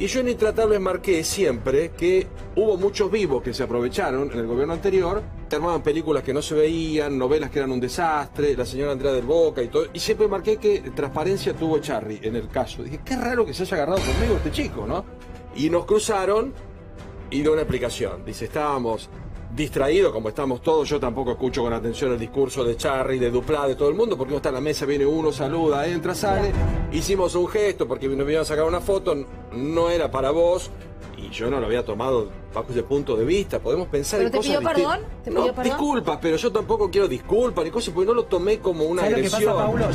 Y yo en Intratables marqué siempre que hubo muchos vivos que se aprovecharon en el gobierno anterior, se armaban películas que no se veían, novelas que eran un desastre, la señora Andrea del Boca y todo. Y siempre marqué que transparencia tuvo Charry en el caso. Dije, qué raro que se haya agarrado conmigo este chico, ¿no? Y nos cruzaron y dio una explicación. Dice, estábamos distraídos, como estamos todos, yo tampoco escucho con atención el discurso de Charry, de Duplá, de todo el mundo, porque uno está en la mesa, viene uno, saluda, entra, sale. Hicimos un gesto porque nos iban a sacar una foto, no era para vos, y yo no lo había tomado bajo ese punto de vista. Podemos pensar ¿Pero en te cosas pidió distintas. perdón? ¿Te No, pidió perdón? disculpas, pero yo tampoco quiero disculpas ni cosas, porque no lo tomé como una ¿Sabes lo que pasa, agresión. Paulo?